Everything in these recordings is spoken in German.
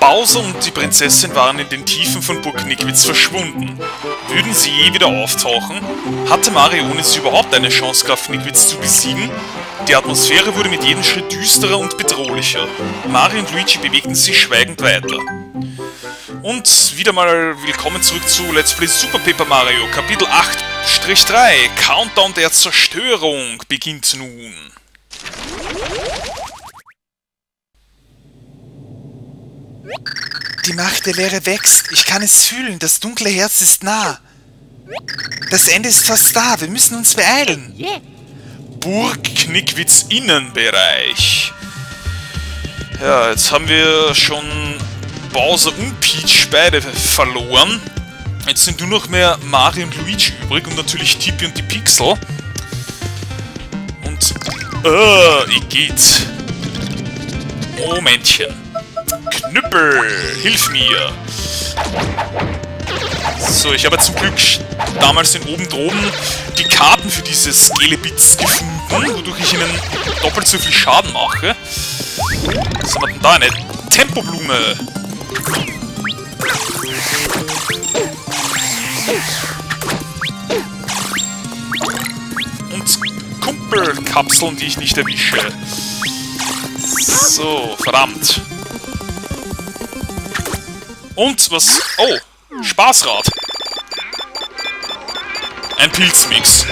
Bowser und die Prinzessin waren in den Tiefen von Burg Nikwitz verschwunden. Würden sie je wieder auftauchen? Hatte Marionis überhaupt eine Chance, Graf Nikwitz zu besiegen? Die Atmosphäre wurde mit jedem Schritt düsterer und bedrohlicher. Mario und Luigi bewegten sich schweigend weiter. Und wieder mal willkommen zurück zu Let's Play Super Paper Mario, Kapitel 8-3. Countdown der Zerstörung beginnt nun. Die Macht der Leere wächst. Ich kann es fühlen. Das dunkle Herz ist nah. Das Ende ist fast da. Wir müssen uns beeilen. Burg Knickwitz Innenbereich. Ja, jetzt haben wir schon Bowser und Peach beide verloren. Jetzt sind nur noch mehr Mario und Luigi übrig und natürlich Tippi und die Pixel. Und... Äh, ich geht. Momentchen. Knüppel, hilf mir! So, ich habe zum Glück damals den oben droben die Karten für diese Skelebits gefunden, wodurch ich ihnen doppelt so viel Schaden mache. Was haben wir denn da? Eine Tempoblume! Und Kumpelkapseln, die ich nicht erwische. So, verdammt. Und was... Oh, Spaßrad. Ein Pilzmix.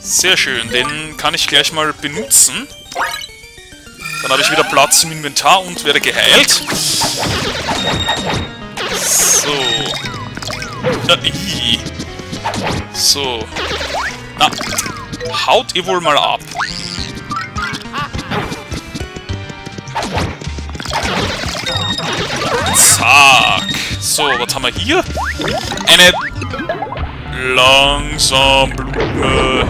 Sehr schön, den kann ich gleich mal benutzen. Dann habe ich wieder Platz im Inventar und werde geheilt. So. So. Na, haut ihr wohl mal ab. Zack. So, was haben wir hier? Eine langsam Blume.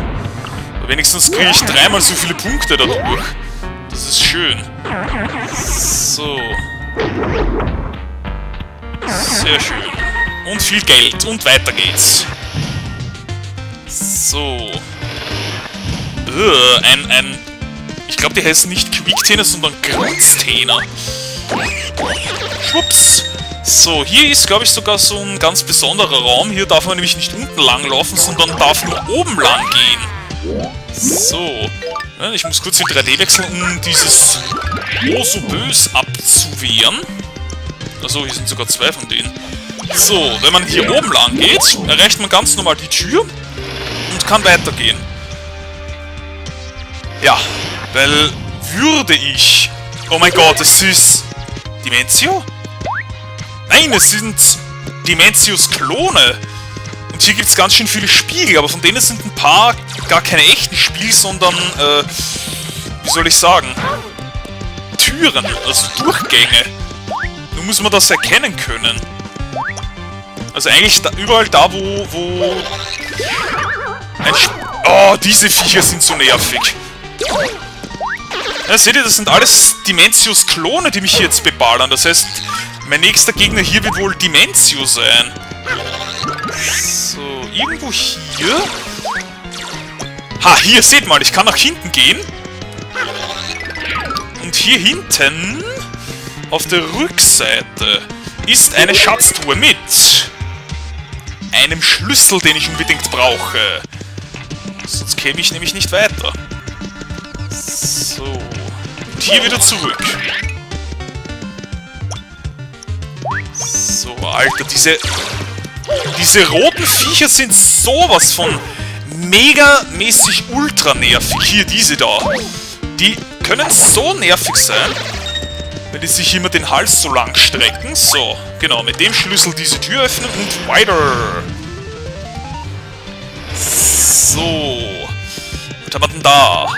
Wenigstens kriege ich dreimal so viele Punkte dadurch. Das ist schön. So. Sehr schön. Und viel Geld. Und weiter geht's. So. Uh, ein, ein... Ich glaube, die heißen nicht Quick-Täner, sondern Grunztäner. Schwupps. So, hier ist, glaube ich, sogar so ein ganz besonderer Raum. Hier darf man nämlich nicht unten lang laufen, sondern darf nur oben lang gehen. So. Ich muss kurz in 3D wechseln, um dieses Oh so bös abzuwehren. Also hier sind sogar zwei von denen. So, wenn man hier oben lang geht, erreicht man ganz normal die Tür und kann weitergehen. Ja, weil würde ich... Oh mein Gott, es ist... Dimensio? Nein, es sind Dimensios Klone. Und hier gibt es ganz schön viele Spiegel, aber von denen sind ein paar gar keine echten Spiegel, sondern, äh, wie soll ich sagen, Türen, also Durchgänge. Nun muss man das erkennen können. Also eigentlich da, überall da, wo, wo... Ein Sp oh, diese Viecher sind so nervig. Ja, seht ihr, das sind alles Dimensios Klone, die mich hier jetzt beballern. Das heißt, mein nächster Gegner hier wird wohl Dimensio sein. So, irgendwo hier... Ha, hier, seht mal, ich kann nach hinten gehen. Und hier hinten, auf der Rückseite, ist eine Schatztruhe mit einem Schlüssel, den ich unbedingt brauche. Sonst käme ich nämlich nicht weiter. So. Und hier wieder zurück. So, Alter, diese... Diese roten Viecher sind sowas von mega-mäßig ultra nervig. Hier, diese da. Die können so nervig sein, wenn die sich immer den Hals so lang strecken. So, genau, mit dem Schlüssel diese Tür öffnen und weiter. So. Was haben wir denn da?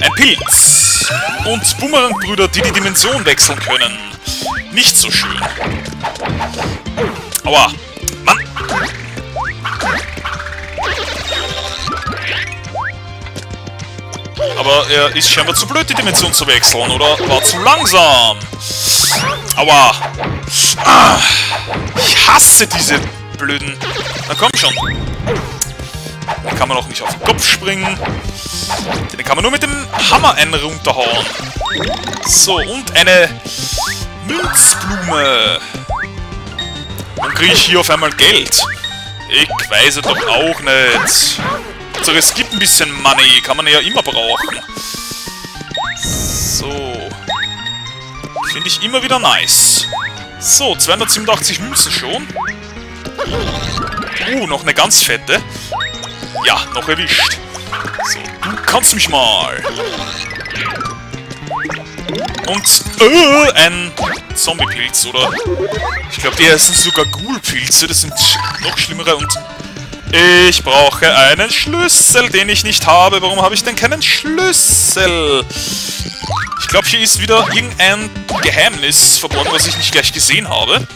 Ein Pilz. Und Boomerang-Brüder, die die Dimension wechseln können. Nicht so schön. Aua. Mann. Aber er ist scheinbar zu blöd, die Dimension zu wechseln, oder war zu langsam. Aua. Ah. Ich hasse diese blöden... Na komm schon. Den kann man auch nicht auf den Kopf springen. Den kann man nur mit dem Hammer einen runterhauen. So, und eine Münzblume. Dann kriege ich hier auf einmal Geld. Ich weiß es doch auch nicht. So, es gibt ein bisschen Money. Kann man ja immer brauchen. So. Finde ich immer wieder nice. So, 287 Münzen schon. Uh, noch eine ganz fette. Ja, noch erwischt. So, du kannst mich mal. Und, äh, ein Zombie-Pilz, oder? Ich glaube, die heißen sogar Ghoul-Pilze. Das sind noch schlimmere und... Ich brauche einen Schlüssel, den ich nicht habe. Warum habe ich denn keinen Schlüssel? Ich glaube, hier ist wieder irgendein Geheimnis verborgen, was ich nicht gleich gesehen habe.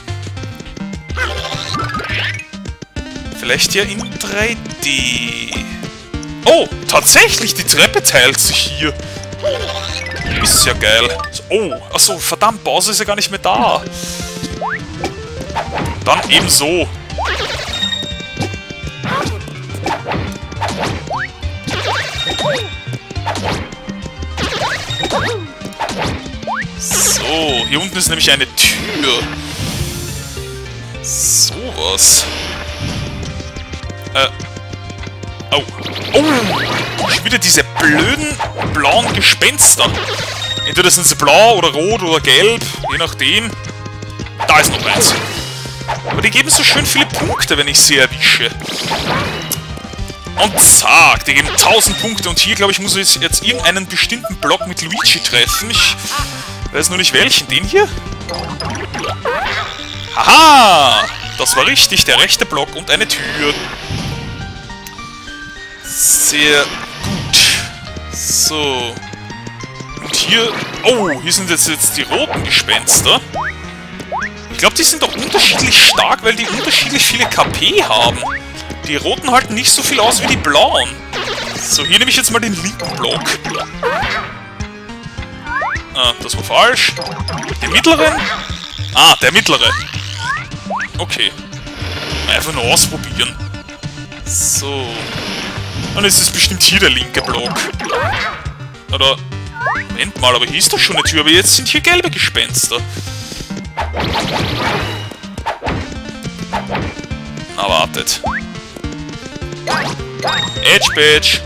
Vielleicht ja in 3D. Oh, tatsächlich, die Treppe teilt sich hier. Ist ja geil. Oh, achso, verdammt, Bowser ist ja gar nicht mehr da. Dann eben so. So, hier unten ist nämlich eine Tür. Sowas. Äh. Oh. Oh! Schon wieder diese blöden blauen Gespenster. Entweder sind sie blau oder rot oder gelb, je nachdem. Da ist noch eins. Aber die geben so schön viele Punkte, wenn ich sie erwische. Und zack, die geben 1000 Punkte. Und hier, glaube ich, muss ich jetzt irgendeinen bestimmten Block mit Luigi treffen. Ich weiß nur nicht welchen. Den hier? Haha! Das war richtig, der rechte Block und eine Tür. Sehr gut. So. Und hier... Oh, hier sind jetzt, jetzt die roten Gespenster. Ich glaube, die sind doch unterschiedlich stark, weil die unterschiedlich viele KP haben. Die roten halten nicht so viel aus wie die blauen. So, hier nehme ich jetzt mal den linken Block. Ah, das war falsch. Den mittleren? Ah, der mittlere. Okay. Einfach nur ausprobieren. So. Dann ist es bestimmt hier der linke Block. Oder... Moment mal, aber hier ist doch schon eine Tür, aber jetzt sind hier gelbe Gespenster. Na, wartet. Edge Bitch.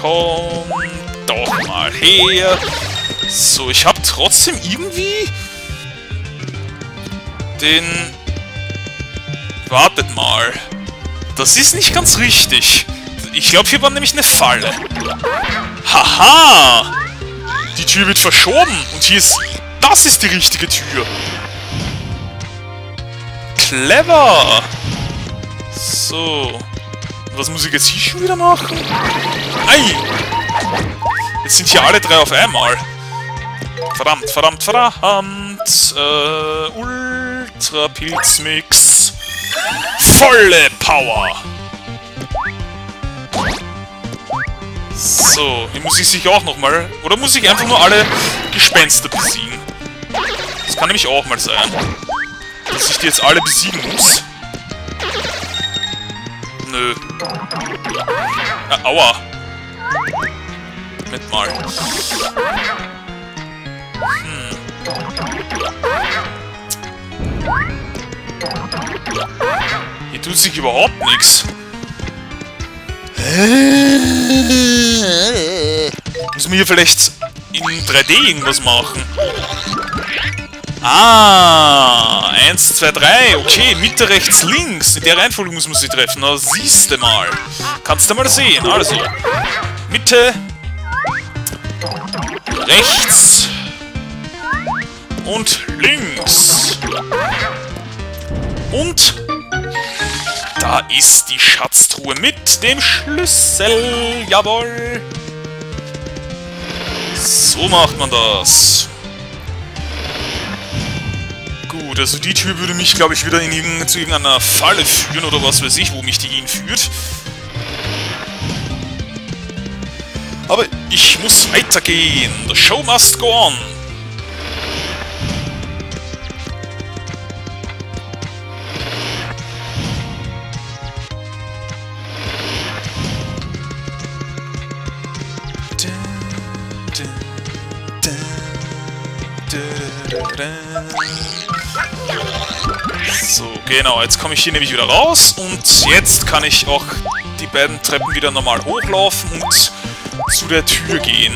Komm doch mal her. So, ich habe trotzdem irgendwie den... Wartet mal. Das ist nicht ganz richtig. Ich glaube, hier war nämlich eine Falle. Haha! Die Tür wird verschoben und hier ist... Das ist die richtige Tür. Clever! So. Was muss ich jetzt hier schon wieder machen? Ei! Jetzt sind hier alle drei auf einmal. Verdammt, verdammt, verdammt. Äh, Ultra Pilzmix. Volle Power! So, hier muss ich sich auch nochmal... Oder muss ich einfach nur alle Gespenster besiegen? Das kann nämlich auch mal sein. Dass ich die jetzt alle besiegen muss. Nö. Ah, aua. Mit mal. Hm. Tut sich überhaupt nichts. Muss man hier vielleicht in 3D irgendwas machen? Ah, 1, 2, 3. Okay, Mitte, rechts, links. In der Reihenfolge muss man sie treffen. Na, siehst du mal. Kannst du mal sehen. Also, Mitte, rechts und links. Und da ist die Schatztruhe mit dem Schlüssel. Jawohl. So macht man das. Gut, also die Tür würde mich, glaube ich, wieder in irgendeine, zu irgendeiner Falle führen oder was weiß ich, wo mich die hinführt. Aber ich muss weitergehen. The show must go on. So, genau, jetzt komme ich hier nämlich wieder raus und jetzt kann ich auch die beiden Treppen wieder normal hochlaufen und zu der Tür gehen.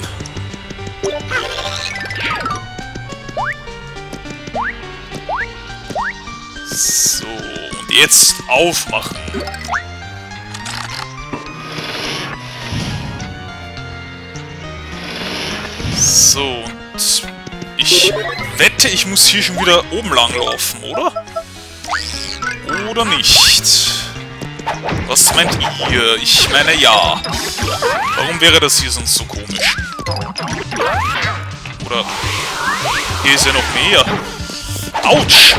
So, und jetzt aufmachen. So, und ich wette, ich muss hier schon wieder oben lang laufen, oder? Oder nicht? Was meint ihr? Ich meine ja. Warum wäre das hier sonst so komisch? Oder hier ist ja noch mehr. Autsch!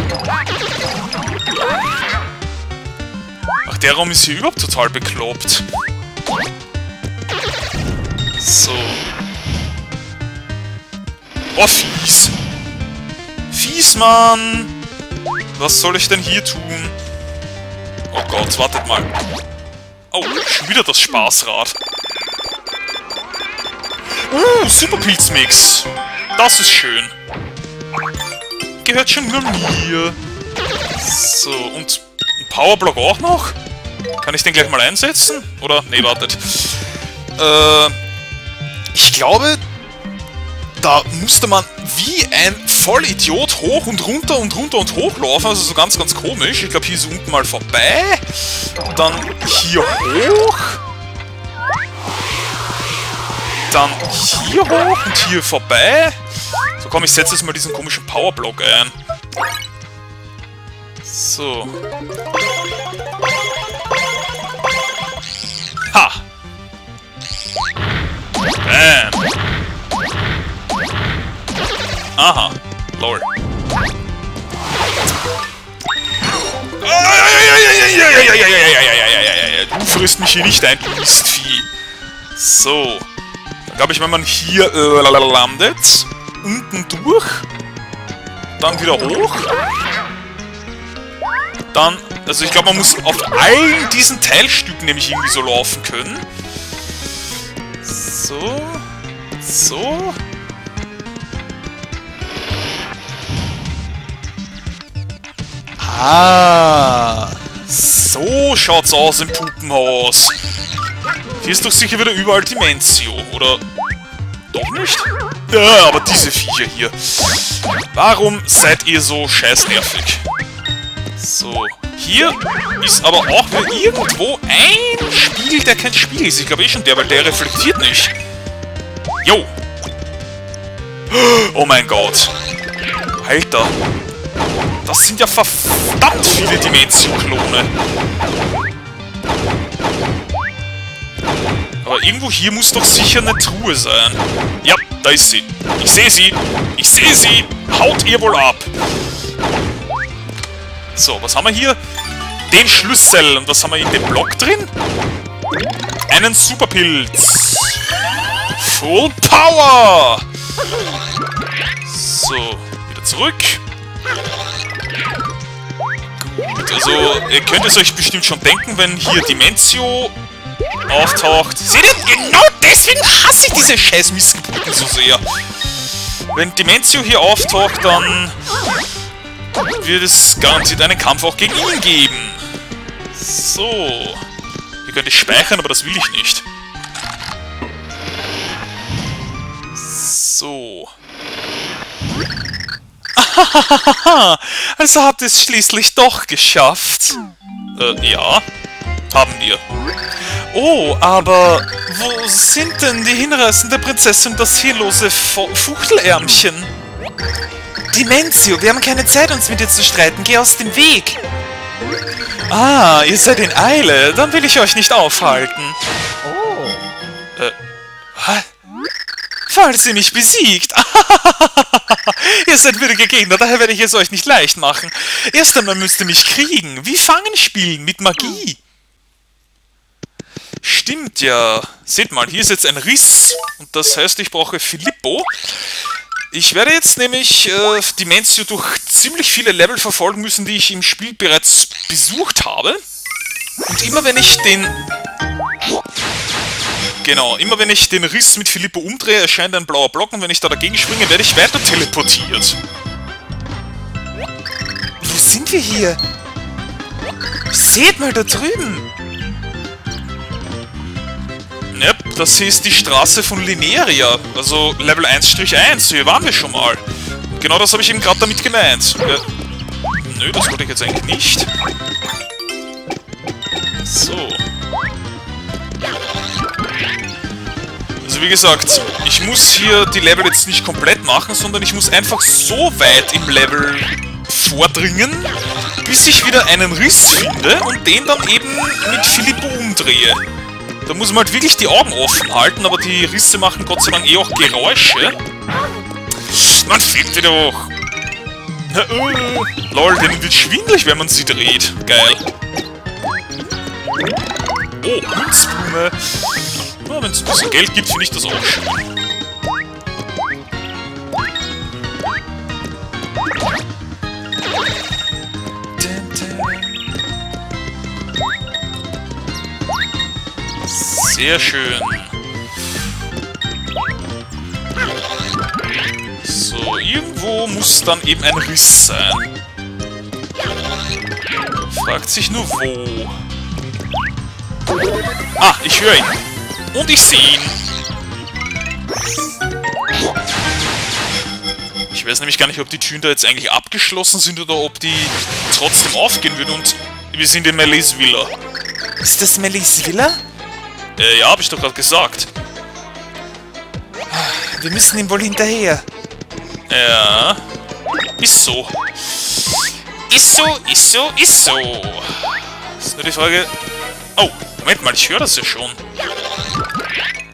Ach, der Raum ist hier überhaupt total bekloppt. So. Oh, fies. Fies, Mann! Was soll ich denn hier tun? Oh Gott, wartet mal. Oh, schon wieder das Spaßrad. Uh, Superpilzmix. Das ist schön. Gehört schon nur mir. So, und ein Powerblock auch noch? Kann ich den gleich mal einsetzen? Oder? Nee, wartet. Äh, ich glaube, da musste man wie ein Vollidiot hoch und runter und runter und hoch laufen. Also so ganz, ganz komisch. Ich glaube, hier ist unten mal vorbei. Dann hier hoch. Dann hier hoch und hier vorbei. So, komm, ich setze jetzt mal diesen komischen Powerblock ein. So. Ha! Bam! Aha. Lol. Du frisst mich hier nicht ein, du Mistvieh. So. Dann glaube ich, wenn man hier landet, unten durch, dann wieder hoch, dann, also ich glaube, man muss auf allen diesen Teilstücken nämlich irgendwie so laufen können. So. So. Ah, so schaut's aus im Puppenhaus. Hier ist doch sicher wieder überall Dimensio, oder? Doch nicht? Ja, aber diese Viecher hier. Warum seid ihr so scheißnervig? So, hier ist aber auch irgendwo ein Spiegel, der kein Spiegel ist. Ich glaube eh schon der, weil der reflektiert nicht. Jo. Oh mein Gott. Alter. Das sind ja verdammt viele Dimensio-Klone. Aber irgendwo hier muss doch sicher eine Truhe sein. Ja, da ist sie. Ich sehe sie. Ich sehe sie. Haut ihr wohl ab. So, was haben wir hier? Den Schlüssel. Und was haben wir in dem Block drin? Einen Superpilz. Full Power. So, wieder zurück. Gut, also ihr könnt es euch bestimmt schon denken, wenn hier Dimensio auftaucht. Seht ihr, genau deswegen hasse ich diese scheiß Missgeburten so sehr. Wenn Dimensio hier auftaucht, dann wird es garantiert einen Kampf auch gegen ihn geben. So. Hier könnte ich speichern, aber das will ich nicht. So. also habt ihr es schließlich doch geschafft. Äh, ja. Haben wir. Oh, aber wo sind denn die Hinreißen der Prinzessin und das hirlose Fuchtelärmchen? Dimensio, wir haben keine Zeit, uns mit dir zu streiten. Geh aus dem Weg. Ah, ihr seid in Eile. Dann will ich euch nicht aufhalten. Oh. Äh, was? Falls ihr mich besiegt. ihr seid würdige Gegner, daher werde ich es euch nicht leicht machen. Erst einmal müsst ihr mich kriegen. Wie Fangen spielen mit Magie. Stimmt ja. Seht mal, hier ist jetzt ein Riss. Und das heißt, ich brauche Filippo. Ich werde jetzt nämlich äh, Dimensio durch ziemlich viele Level verfolgen müssen, die ich im Spiel bereits besucht habe. Und immer wenn ich den Genau, immer wenn ich den Riss mit Filippo umdrehe, erscheint ein blauer Block und wenn ich da dagegen springe, werde ich weiter teleportiert. Wo sind wir hier? Seht mal da drüben! Ja, das hier ist die Straße von Lineria, also Level 1-1, hier waren wir schon mal. Genau das habe ich eben gerade damit gemeint. Ja. Nö, das wollte ich jetzt eigentlich nicht. So. Also wie gesagt, ich muss hier die Level jetzt nicht komplett machen, sondern ich muss einfach so weit im Level vordringen, bis ich wieder einen Riss finde und den dann eben mit Filippo umdrehe. Da muss man halt wirklich die Augen offen halten, aber die Risse machen Gott sei Dank eh auch Geräusche. Man findet die doch! Lol, denen wird schwindelig, wenn man sie dreht. Geil. Oh, Münzblume. Ja, wenn es ein bisschen Geld gibt, finde ich das auch schön. Sehr schön. So, irgendwo muss dann eben ein Riss sein. Fragt sich nur wo. Ah, ich höre ihn. Und ich sehe ihn. Ich weiß nämlich gar nicht, ob die Türen da jetzt eigentlich abgeschlossen sind oder ob die trotzdem aufgehen würden. Und wir sind in Melis Villa. Ist das Melis Villa? Äh, ja, hab ich doch gerade gesagt. Wir müssen ihm wohl hinterher. Ja. Ist so. Ist so, ist so, ist so. Ist nur die Frage... Oh, Moment mal, ich höre das ja schon.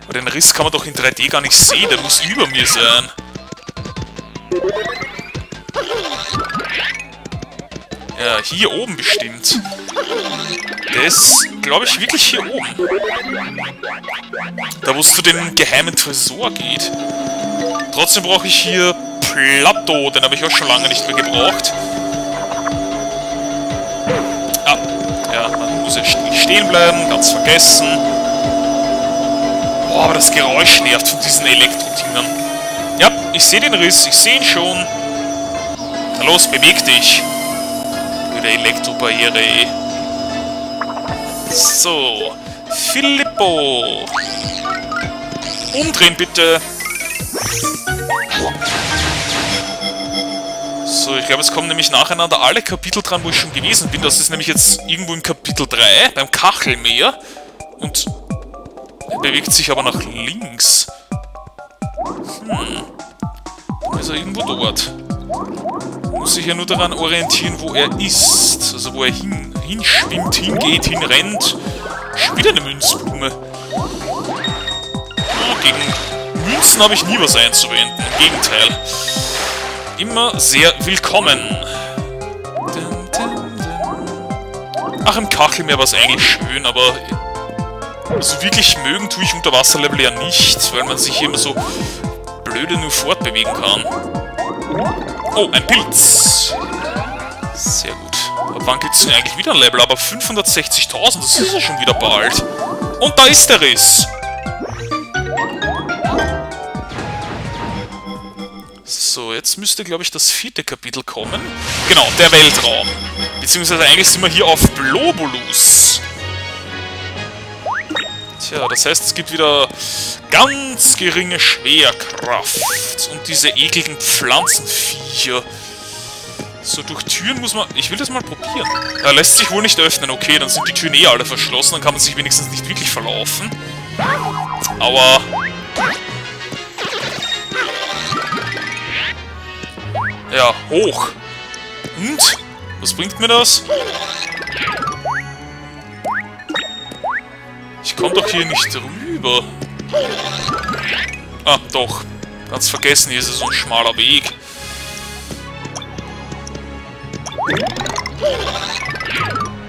Aber den Riss kann man doch in 3D gar nicht sehen, der muss über mir sein. Ja, hier oben bestimmt. Der ist, glaube ich, wirklich hier oben. Da, wo es zu dem geheimen Tresor geht. Trotzdem brauche ich hier Plateau, den habe ich auch schon lange nicht mehr gebraucht. Ah, ja, man muss ja stehen bleiben, ganz vergessen. Boah, aber das Geräusch nervt von diesen Elektrodingern. Ja, ich sehe den Riss, ich sehe ihn schon. Na los, beweg dich. Blöde Elektrobarriere, ey. So, Filippo. Umdrehen, bitte. So, ich glaube, es kommen nämlich nacheinander alle Kapitel dran, wo ich schon gewesen bin. Das ist nämlich jetzt irgendwo in Kapitel 3, beim Kachelmeer. Und bewegt sich aber nach links. Hm. Ist er irgendwo dort. Muss sich ja nur daran orientieren, wo er ist. Also wo er hin, hinschwimmt, hingeht, hinrennt. Schon wieder eine Münzblume. Oh, gegen Münzen habe ich nie was einzuwenden. Im Gegenteil immer sehr willkommen. Ach, im Kachelmeer war es eigentlich schön, aber so wirklich mögen tue ich Unterwasserlevel ja nicht, weil man sich immer so blöde nur fortbewegen kann. Oh, ein Pilz. Sehr gut. Ab wann gibt es denn eigentlich wieder ein Level? Aber 560.000, das ist ja schon wieder bald. Und da ist der Riss. So, jetzt müsste, glaube ich, das vierte Kapitel kommen. Genau, der Weltraum. Beziehungsweise eigentlich sind wir hier auf Globulus. Tja, das heißt, es gibt wieder ganz geringe Schwerkraft. Und diese ekligen Pflanzenviecher. So, durch Türen muss man... Ich will das mal probieren. Da lässt sich wohl nicht öffnen. Okay, dann sind die Türen eh alle verschlossen. Dann kann man sich wenigstens nicht wirklich verlaufen. Aber Ja, hoch. Und? Was bringt mir das? Ich komme doch hier nicht rüber. Ah, doch. Ganz vergessen, hier ist so ein schmaler Weg.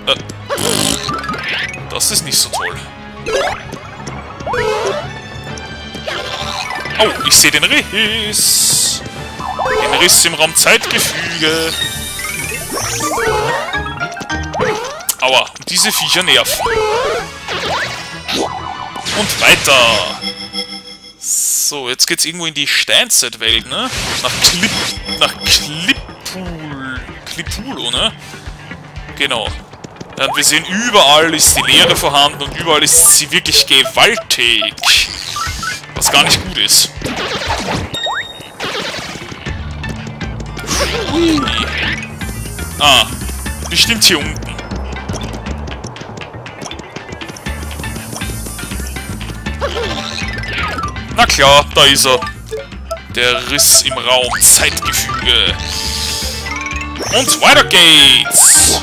Äh. Das ist nicht so toll. Oh, ich sehe den Riss. Den Riss im Raumzeitgefüge. Aua, und diese Viecher nerven. Und weiter. So, jetzt geht's irgendwo in die Steinzeitwelt, ne? Nach Clip... nach Clippool... Clipulo, ne? Genau. Ja, wir sehen, überall ist die Leere vorhanden und überall ist sie wirklich gewaltig. Was gar nicht gut ist. Ah, bestimmt hier unten. Na klar, da ist er. Der Riss im Raum. Zeitgefüge. Und weiter geht's.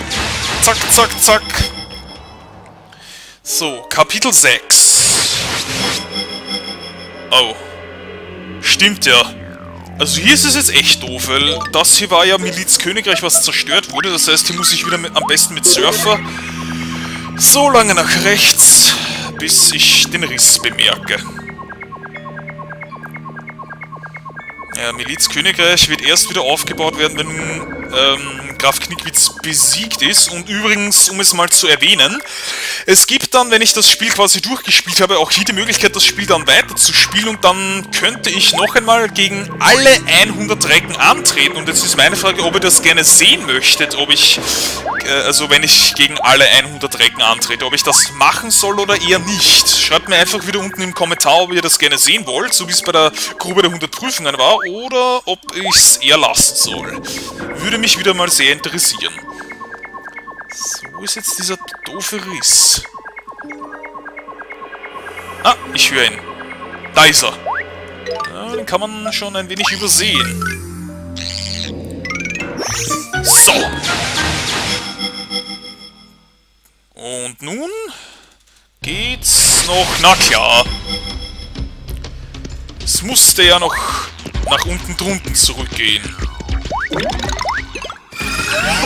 Zack, zack, zack. So, Kapitel 6. Oh. Stimmt ja. Also hier ist es jetzt echt doof, weil das hier war ja Miliz Königreich, was zerstört wurde. Das heißt, hier muss ich wieder mit, am besten mit Surfer so lange nach rechts, bis ich den Riss bemerke. Ja, Miliz Königreich wird erst wieder aufgebaut werden, wenn ähm, Graf Knickwitz besiegt ist. Und übrigens, um es mal zu erwähnen, es gibt dann, wenn ich das Spiel quasi durchgespielt habe, auch hier die Möglichkeit, das Spiel dann weiter zu spielen. Und dann könnte ich noch einmal gegen alle 100 Recken antreten. Und jetzt ist meine Frage, ob ihr das gerne sehen möchtet, ob ich, äh, also wenn ich gegen alle 100 Recken antrete, ob ich das machen soll oder eher nicht. Schreibt mir einfach wieder unten im Kommentar, ob ihr das gerne sehen wollt, so wie es bei der Grube der 100 Prüfungen war, oder ob ich es eher lassen soll. Würde mich wieder mal sehr interessieren. So, ist jetzt dieser doofe Riss? Ah, ich höre ihn. Da ist er. Ja, den kann man schon ein wenig übersehen. So. Und nun geht's noch... Na klar. Es musste ja noch nach unten drunten zurückgehen.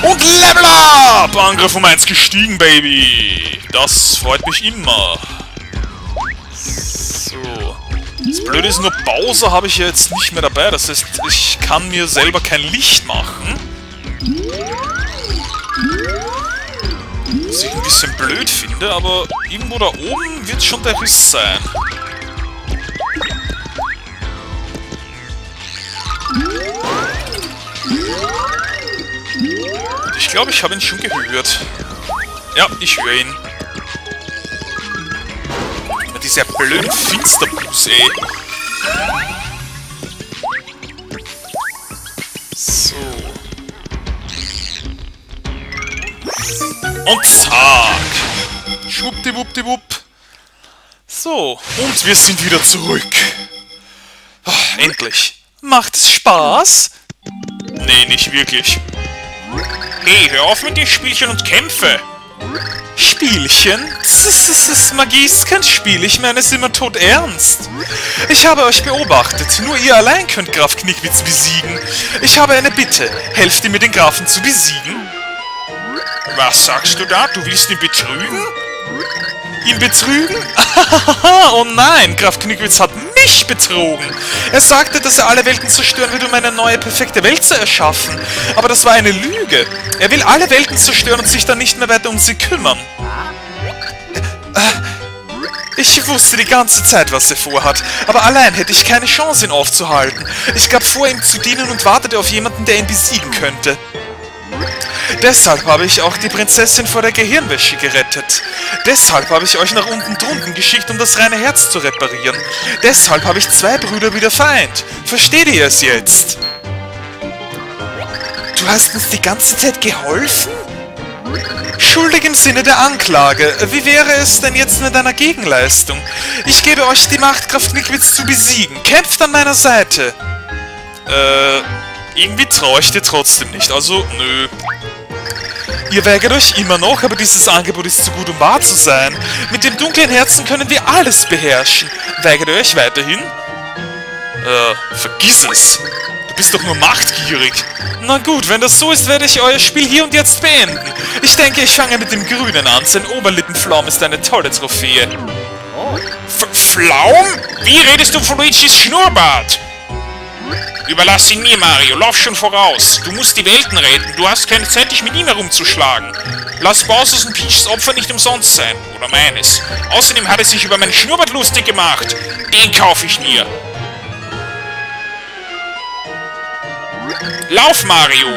Und Level Up! Angriff um 1 gestiegen, Baby! Das freut mich immer. So. Das Blöde ist nur, Bowser habe ich ja jetzt nicht mehr dabei. Das heißt, ich kann mir selber kein Licht machen. Was ich ein bisschen blöd finde, aber irgendwo da oben wird schon der Riss sein. Ich glaube, ich habe ihn schon gehört. Ja, ich höre ihn. Dieser blöden Finsterbus, ey. So. Und zack. Schwuppdiwuppdiwupp. So, und wir sind wieder zurück. Ach, endlich. Macht es Spaß? Nee, nicht wirklich. Hey, hör auf mit den Spielchen und kämpfe! Spielchen? Das Magie ist kein Spiel, ich meine es immer tot ernst. Ich habe euch beobachtet, nur ihr allein könnt Graf Knickwitz besiegen. Ich habe eine Bitte, helft ihr mir den Grafen zu besiegen? Was sagst du da? Du willst ihn betrügen? Ihn betrügen? oh nein, Graf Knickwitz hat mich betrogen. Er sagte, dass er alle Welten zerstören will, um eine neue, perfekte Welt zu erschaffen. Aber das war eine Lüge. Er will alle Welten zerstören und sich dann nicht mehr weiter um sie kümmern. Äh, ich wusste die ganze Zeit, was er vorhat, aber allein hätte ich keine Chance, ihn aufzuhalten. Ich gab vor, ihm zu dienen und wartete auf jemanden, der ihn besiegen könnte. Deshalb habe ich auch die Prinzessin vor der Gehirnwäsche gerettet. Deshalb habe ich euch nach unten drunten geschickt, um das reine Herz zu reparieren. Deshalb habe ich zwei Brüder wieder vereint. Versteht ihr es jetzt? Du hast uns die ganze Zeit geholfen? Schuldig im Sinne der Anklage. Wie wäre es denn jetzt mit einer Gegenleistung? Ich gebe euch die Macht, Kraft Nickwitz zu besiegen. Kämpft an meiner Seite. Äh, irgendwie traue ich dir trotzdem nicht. Also, nö. Ihr weigert euch immer noch, aber dieses Angebot ist zu gut, um wahr zu sein. Mit dem dunklen Herzen können wir alles beherrschen. Weigert ihr euch weiterhin? Äh, vergiss es. Du bist doch nur machtgierig. Na gut, wenn das so ist, werde ich euer Spiel hier und jetzt beenden. Ich denke, ich fange mit dem Grünen an. Sein Oberlippenflaum ist eine tolle Trophäe. F Flaum? Wie redest du von Luigis Schnurrbart? Überlass ihn mir, Mario. Lauf schon voraus. Du musst die Welten retten. Du hast keine Zeit, dich mit ihm herumzuschlagen. Lass Bowsers und Peaches Opfer nicht umsonst sein. Oder meines. Außerdem hat er sich über meinen Schnurrbart lustig gemacht. Den kaufe ich mir. Lauf, Mario!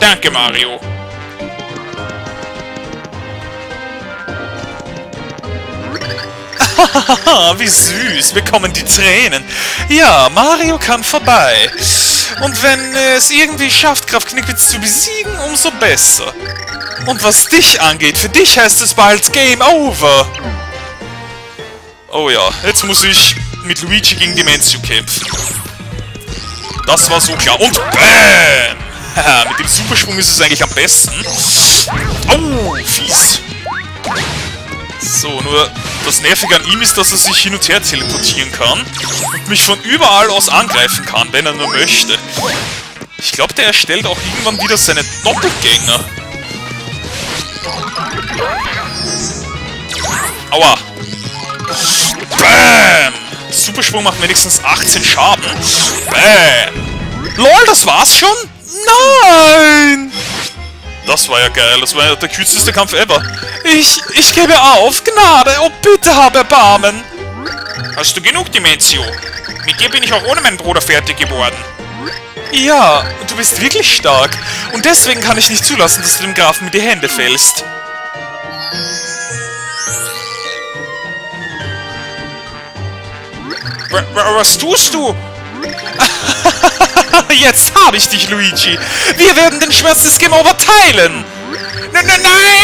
Danke, Mario. Haha, wie süß, mir kommen die Tränen. Ja, Mario kann vorbei. Und wenn es irgendwie schafft, Graf Knickwitz zu besiegen, umso besser. Und was dich angeht, für dich heißt es bald Game Over. Oh ja, jetzt muss ich mit Luigi gegen Dimensio kämpfen. Das war so klar. Und BAM! Haha, mit dem Superschwung ist es eigentlich am besten. Oh, fies. So, nur das Nervige an ihm ist, dass er sich hin und her teleportieren kann und mich von überall aus angreifen kann, wenn er nur möchte. Ich glaube, der erstellt auch irgendwann wieder seine Doppelgänger. Aua. Bam! Superschwung macht wenigstens 18 Schaden. Bam! LOL, das war's schon? Nein! Das war ja geil, das war ja der kürzeste Kampf ever. Ich, ich gebe auf, Gnade, oh bitte hab Erbarmen. Hast du genug, Dimensio? Mit dir bin ich auch ohne meinen Bruder fertig geworden. Ja, du bist wirklich stark. Und deswegen kann ich nicht zulassen, dass du dem Grafen mit die Hände fällst. Was tust du? Jetzt habe ich dich, Luigi. Wir werden den Schmerz des Game Over teilen. Nein, nein, nein!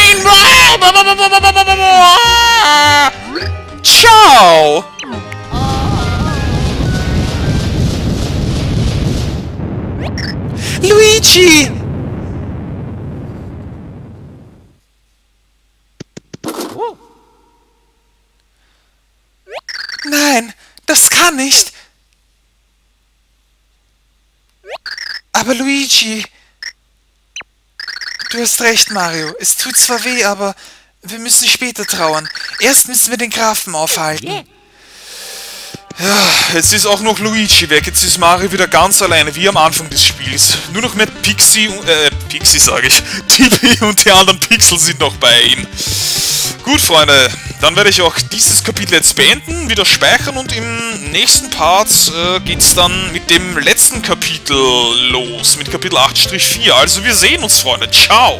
Ciao. Luigi! Nein, das kann nicht. Aber Luigi... Du hast recht, Mario. Es tut zwar weh, aber wir müssen später trauern. Erst müssen wir den Grafen aufhalten. Ja, jetzt ist auch noch Luigi weg. Jetzt ist Mario wieder ganz alleine, wie am Anfang des Spiels. Nur noch mit Pixie und... Äh, Pixie sage ich. Tibi und die anderen Pixel sind noch bei ihm. Gut, Freunde. Dann werde ich auch dieses Kapitel jetzt beenden, wieder speichern und im nächsten Part äh, geht's dann mit dem letzten Kapitel los. Mit Kapitel 8-4. Also wir sehen uns, Freunde. Ciao!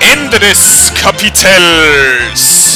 Ende des Kapitels!